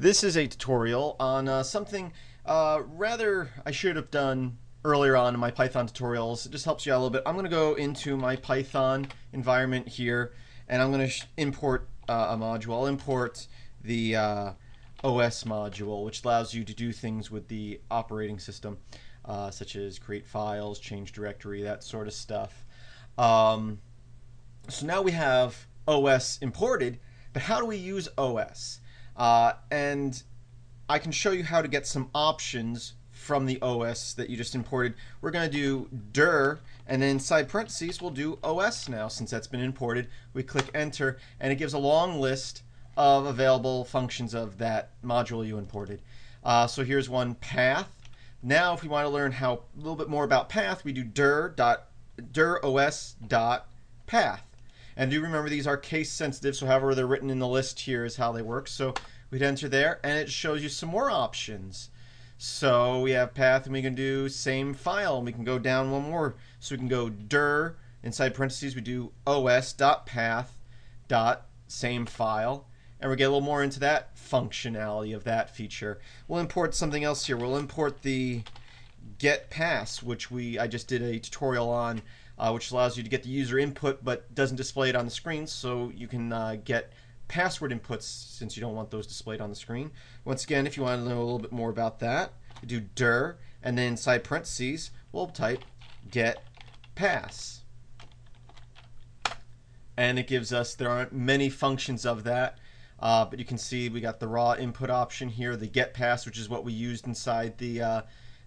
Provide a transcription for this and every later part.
This is a tutorial on uh, something uh, rather I should have done earlier on in my Python tutorials. It just helps you out a little bit. I'm going to go into my Python environment here and I'm going to import uh, a module. I'll import the uh, OS module which allows you to do things with the operating system uh, such as create files, change directory, that sort of stuff. Um, so now we have OS imported, but how do we use OS? Uh, and I can show you how to get some options from the OS that you just imported. We're going to do dir, and then inside parentheses, we'll do OS now since that's been imported. We click enter, and it gives a long list of available functions of that module you imported. Uh, so here's one path. Now, if we want to learn how a little bit more about path, we do dir dir os path. And do remember these are case sensitive, so however they're written in the list here is how they work. So we'd enter there, and it shows you some more options. So we have path, and we can do same file, we can go down one more. So we can go dir, inside parentheses, we do os.path dot same file, and we get a little more into that functionality of that feature. We'll import something else here. We'll import the get pass, which we I just did a tutorial on uh, which allows you to get the user input but doesn't display it on the screen so you can uh, get password inputs since you don't want those displayed on the screen. Once again, if you want to know a little bit more about that, do dir and then inside parentheses we'll type get pass. And it gives us, there aren't many functions of that, uh, but you can see we got the raw input option here, the get pass, which is what we used inside the, uh,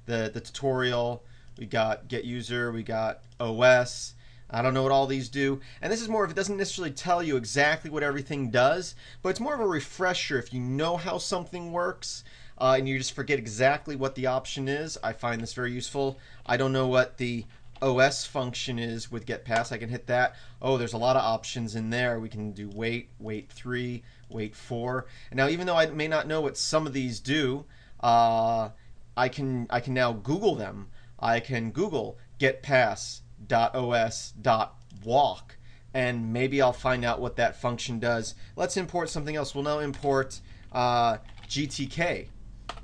the, the tutorial we got get user, we got OS. I don't know what all these do. And this is more of, it doesn't necessarily tell you exactly what everything does, but it's more of a refresher. If you know how something works uh, and you just forget exactly what the option is, I find this very useful. I don't know what the OS function is with get pass. I can hit that. Oh, there's a lot of options in there. We can do wait, wait three, wait four. And now, even though I may not know what some of these do, uh, I can I can now Google them. I can Google getpass.os.walk and maybe I'll find out what that function does. Let's import something else. We'll now import uh, GTK,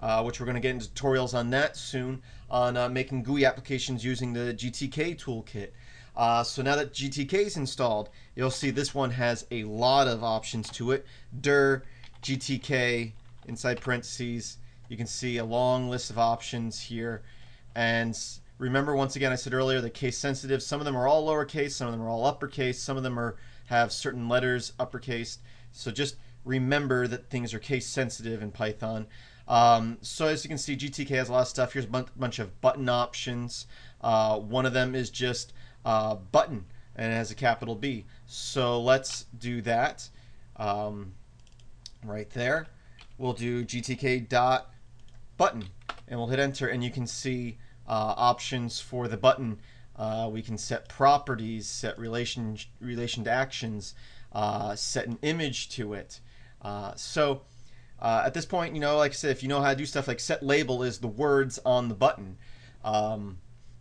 uh, which we're going to get into tutorials on that soon on uh, making GUI applications using the GTK toolkit. Uh, so now that GTK is installed, you'll see this one has a lot of options to it. dir GTK inside parentheses. You can see a long list of options here. And remember, once again, I said earlier, the case sensitive. Some of them are all lowercase, some of them are all uppercase, some of them are have certain letters uppercase. So just remember that things are case sensitive in Python. Um, so as you can see, GTK has a lot of stuff. Here's a bunch of button options. Uh, one of them is just uh, button and it has a capital B. So let's do that um, right there. We'll do GTK dot button and we'll hit enter and you can see uh, options for the button. Uh, we can set properties, set relation relation to actions, uh, set an image to it. Uh, so uh, at this point, you know, like I said, if you know how to do stuff like set label is the words on the button. Um,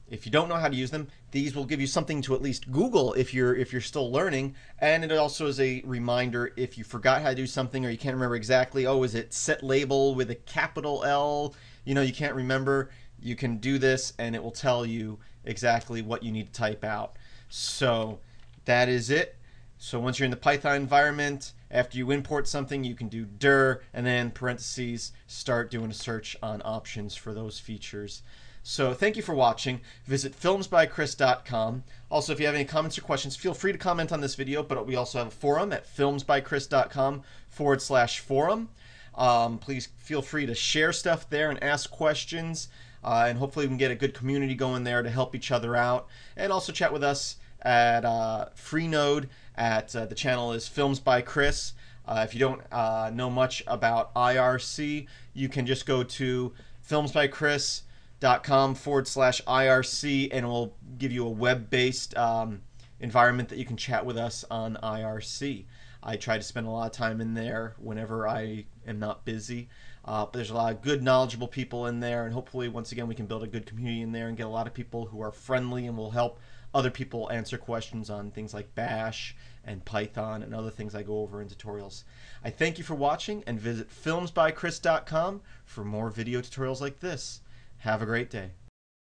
if you don't know how to use them, these will give you something to at least Google if you're if you're still learning, and it also is a reminder if you forgot how to do something or you can't remember exactly. Oh, is it set label with a capital L? You know, you can't remember you can do this and it will tell you exactly what you need to type out. So that is it. So once you're in the Python environment, after you import something, you can do dir and then parentheses start doing a search on options for those features. So thank you for watching. Visit filmsbykris.com. Also, if you have any comments or questions, feel free to comment on this video, but we also have a forum at filmsbykris.com forward slash forum. Um, please feel free to share stuff there and ask questions. Uh, and hopefully we can get a good community going there to help each other out. And also chat with us at uh, Freenode at uh, the channel is Films by Kris. Uh, if you don't uh, know much about IRC, you can just go to filmsbykris.com forward slash IRC and it will give you a web-based um, environment that you can chat with us on IRC. I try to spend a lot of time in there whenever I am not busy. Uh, but there's a lot of good, knowledgeable people in there, and hopefully, once again, we can build a good community in there and get a lot of people who are friendly and will help other people answer questions on things like Bash and Python and other things I go over in tutorials. I thank you for watching and visit filmsbykris.com for more video tutorials like this. Have a great day.